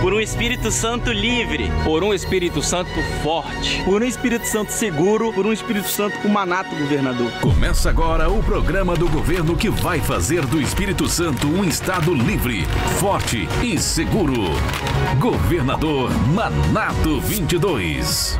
Por um Espírito Santo livre. Por um Espírito Santo forte. Por um Espírito Santo seguro. Por um Espírito Santo com manato, governador. Começa agora o programa do governo que vai fazer do Espírito Santo um Estado livre, forte e seguro. Governador Manato 22.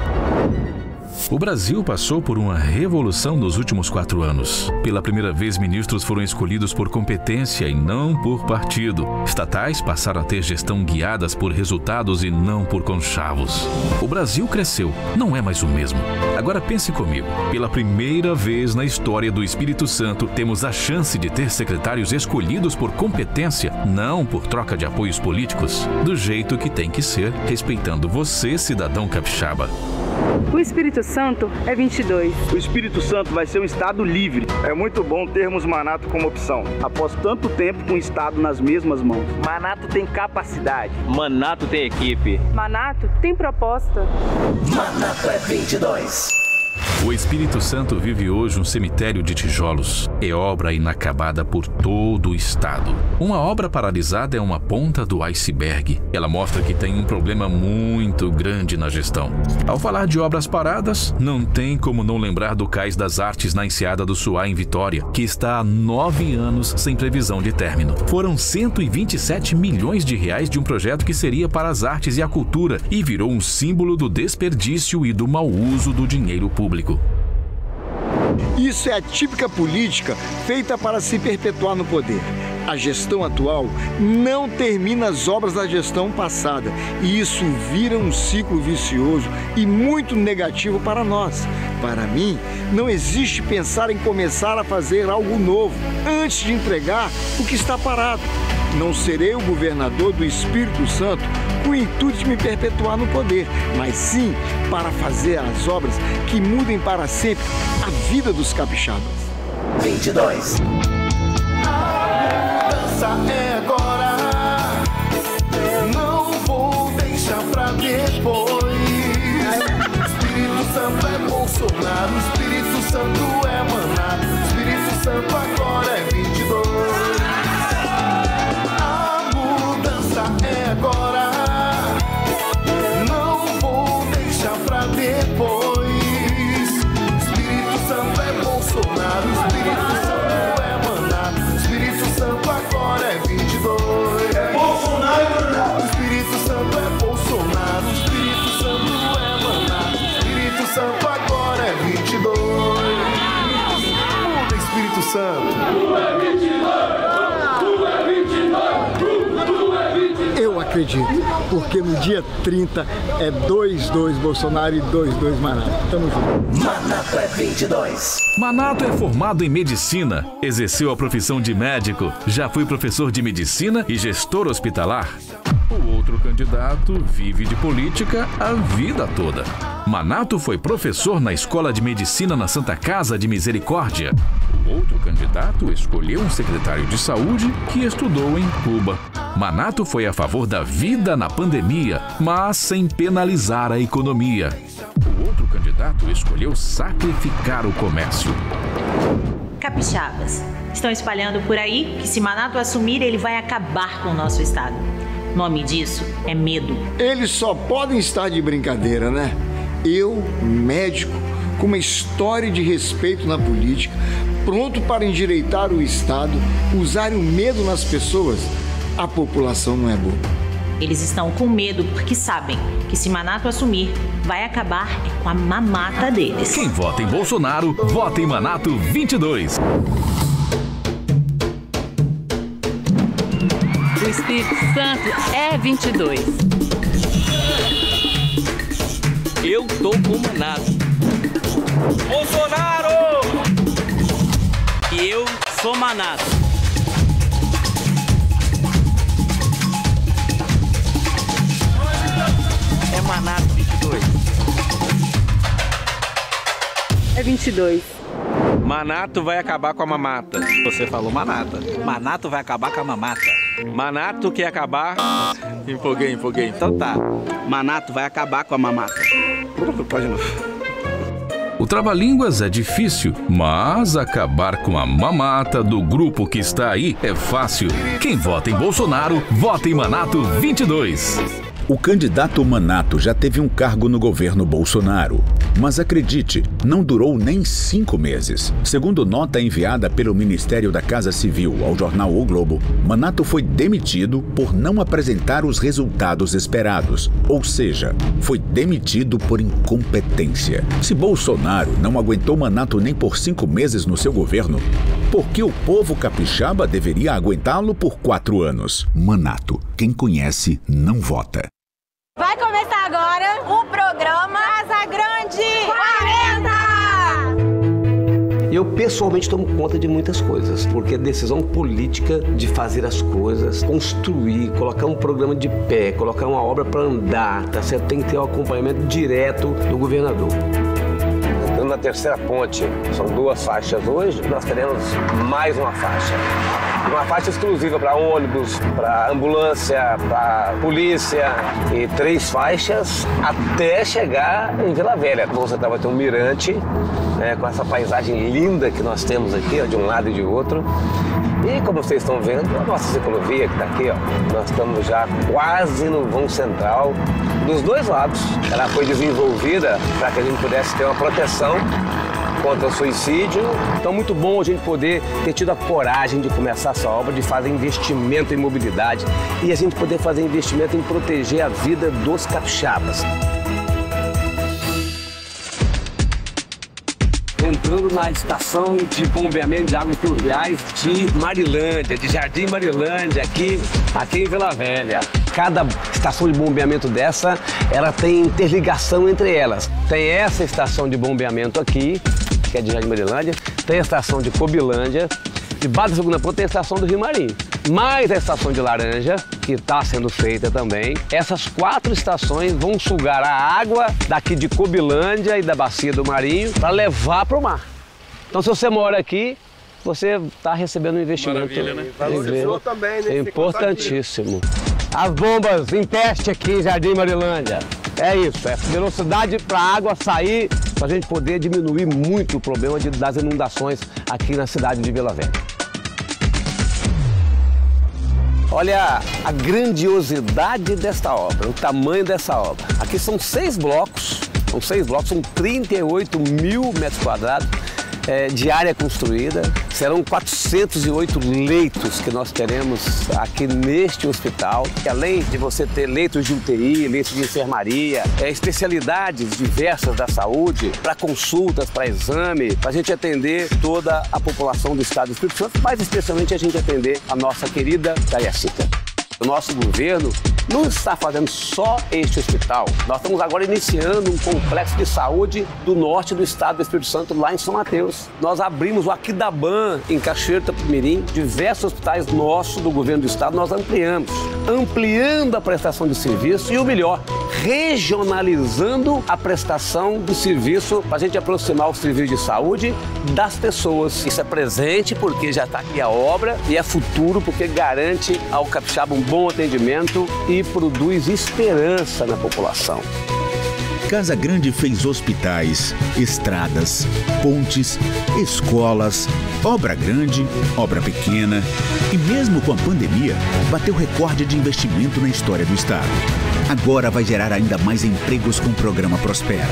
O Brasil passou por uma revolução nos últimos quatro anos. Pela primeira vez, ministros foram escolhidos por competência e não por partido. Estatais passaram a ter gestão guiadas por resultados e não por conchavos. O Brasil cresceu, não é mais o mesmo. Agora pense comigo: pela primeira vez na história do Espírito Santo, temos a chance de ter secretários escolhidos por competência, não por troca de apoios políticos, do jeito que tem que ser, respeitando você, cidadão capixaba. O Espírito Santo é 22. O Espírito Santo vai ser um Estado livre. É muito bom termos Manato como opção. Após tanto tempo com o Estado nas mesmas mãos. Manato tem capacidade. Manato tem equipe. Manato tem proposta. Manato é 22. O Espírito Santo vive hoje um cemitério de tijolos. É obra inacabada por todo o estado. Uma obra paralisada é uma ponta do iceberg. Ela mostra que tem um problema muito grande na gestão. Ao falar de obras paradas, não tem como não lembrar do Cais das Artes na Enseada do Suá, em Vitória, que está há nove anos sem previsão de término. Foram 127 milhões de reais de um projeto que seria para as artes e a cultura e virou um símbolo do desperdício e do mau uso do dinheiro público. Isso é a típica política feita para se perpetuar no poder. A gestão atual não termina as obras da gestão passada e isso vira um ciclo vicioso e muito negativo para nós. Para mim, não existe pensar em começar a fazer algo novo antes de entregar o que está parado. Não serei o governador do Espírito Santo com o intuito de me perpetuar no poder, mas sim para fazer as obras que mudem para sempre a vida dos capixabas. 22. A mudança é agora. Não vou deixar pra depois. Espírito Santo é Bolsonaro, Espírito Santo é Manato, Espírito Santo agora acredito, porque no dia 30 é 2-2 Bolsonaro e 2-2 Manato. Tamo junto. Manato é 22. Manato é formado em medicina, exerceu a profissão de médico, já foi professor de medicina e gestor hospitalar. O outro candidato vive de política a vida toda. Manato foi professor na Escola de Medicina na Santa Casa de Misericórdia. O outro candidato escolheu um secretário de saúde que estudou em Cuba. Manato foi a favor da vida na pandemia, mas sem penalizar a economia. O outro candidato escolheu sacrificar o comércio. Capixabas. Estão espalhando por aí que se Manato assumir, ele vai acabar com o nosso estado. O nome disso é medo. Eles só podem estar de brincadeira, né? Eu, médico, com uma história de respeito na política, pronto para endireitar o Estado, usar o medo nas pessoas, a população não é boba. Eles estão com medo porque sabem que se Manato assumir, vai acabar com a mamata deles. Quem vota em Bolsonaro, vota em Manato 22. O Espírito Santo é 22. Eu tô com o Manato. Bolsonaro! E eu sou Manato. É Manato 22. É 22. Manato vai acabar com a mamata. Você falou Manata. Manato vai acabar com a mamata. Manato quer acabar. Empolguei, empolguei. Então tá. Manato vai acabar com a mamata. Pode não. O trava-línguas é difícil, mas acabar com a mamata do grupo que está aí é fácil. Quem vota em Bolsonaro, vota em Manato 22. O candidato Manato já teve um cargo no governo Bolsonaro. Mas acredite, não durou nem cinco meses. Segundo nota enviada pelo Ministério da Casa Civil ao jornal O Globo, Manato foi demitido por não apresentar os resultados esperados. Ou seja, foi demitido por incompetência. Se Bolsonaro não aguentou Manato nem por cinco meses no seu governo, por que o povo capixaba deveria aguentá-lo por quatro anos? Manato, quem conhece, não vota. Vai começar agora o programa Casa Grande 40! Eu pessoalmente tomo conta de muitas coisas, porque a decisão política de fazer as coisas, construir, colocar um programa de pé, colocar uma obra para andar, tá certo? Tem que ter um acompanhamento direto do governador na terceira ponte, são duas faixas hoje, nós teremos mais uma faixa. Uma faixa exclusiva para ônibus, para ambulância, para polícia e três faixas até chegar em Vila Velha. Você vai ter um mirante né, com essa paisagem linda que nós temos aqui, ó, de um lado e de outro. E como vocês estão vendo, a nossa ciclovia que está aqui, ó, nós estamos já quase no vão central dos dois lados. Ela foi desenvolvida para que a gente pudesse ter uma proteção contra suicídio. Então, muito bom a gente poder ter tido a coragem de começar essa obra, de fazer investimento em mobilidade e a gente poder fazer investimento em proteger a vida dos capixabas. entrando na estação de bombeamento de águas pluviais de Marilândia, de Jardim Marilândia, aqui, aqui em Vila Velha. Cada estação de bombeamento dessa, ela tem interligação entre elas. Tem essa estação de bombeamento aqui, que é de Jardim Marilândia, tem a estação de Cobilândia, debaixo da segunda ponta tem a estação do Rio Marinho. Mais a estação de Laranja, que está sendo feita também. Essas quatro estações vão sugar a água daqui de Cobilândia e da Bacia do Marinho para levar para o mar. Então, se você mora aqui, você está recebendo um investimento. Maravilha, né? Valorizou também, né? É importantíssimo. As bombas em teste aqui em Jardim Marilândia. É isso, é velocidade para a água sair, para a gente poder diminuir muito o problema de, das inundações aqui na cidade de Vila Velha. Olha a grandiosidade desta obra, o tamanho dessa obra. Aqui são seis blocos, são seis blocos, são 38 mil metros quadrados é, de área construída. Serão 408 leitos que nós teremos aqui neste hospital. E além de você ter leitos de UTI, leitos de enfermaria, é, especialidades diversas da saúde, para consultas, para exame, para a gente atender toda a população do estado do Espírito Santo, mas especialmente a gente atender a nossa querida Cariacica. O nosso governo não está fazendo só este hospital. Nós estamos agora iniciando um complexo de saúde do norte do estado do Espírito Santo, lá em São Mateus. Nós abrimos o Aquidaban, em Cachoeiro Tapimirim, diversos hospitais nossos do governo do estado, nós ampliamos. Ampliando a prestação de serviço e o melhor, regionalizando a prestação do serviço para a gente aproximar o serviço de saúde das pessoas. Isso é presente porque já está aqui a obra e é futuro porque garante ao capixaba um bom atendimento e produz esperança na população. Casa Grande fez hospitais, estradas, pontes, escolas, obra grande, obra pequena e, mesmo com a pandemia, bateu recorde de investimento na história do Estado. Agora vai gerar ainda mais empregos com o programa Prospera.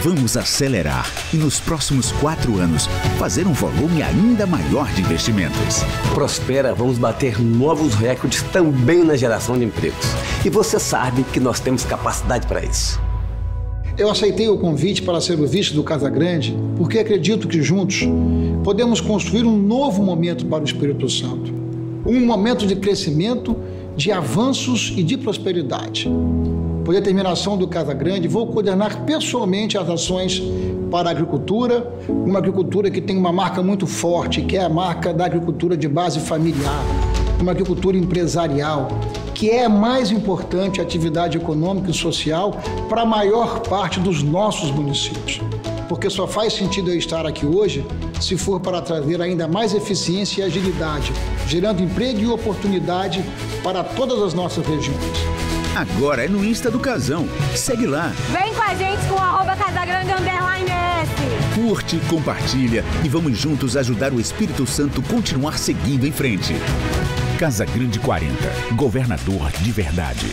Vamos acelerar e, nos próximos quatro anos, fazer um volume ainda maior de investimentos. Prospera, vamos bater novos recordes também na geração de empregos. E você sabe que nós temos capacidade para isso. Eu aceitei o convite para ser o vice do Casa Grande porque acredito que juntos podemos construir um novo momento para o Espírito Santo. Um momento de crescimento, de avanços e de prosperidade. Por determinação do Casa Grande, vou coordenar pessoalmente as ações para a agricultura, uma agricultura que tem uma marca muito forte, que é a marca da agricultura de base familiar, uma agricultura empresarial, que é a mais importante atividade econômica e social para a maior parte dos nossos municípios. Porque só faz sentido eu estar aqui hoje se for para trazer ainda mais eficiência e agilidade, gerando emprego e oportunidade para todas as nossas regiões. Agora é no Insta do Casão. Segue lá. Vem com a gente com arroba Casagrande Underline S. Curte, compartilha e vamos juntos ajudar o Espírito Santo continuar seguindo em frente. Casa Grande 40. Governador de verdade.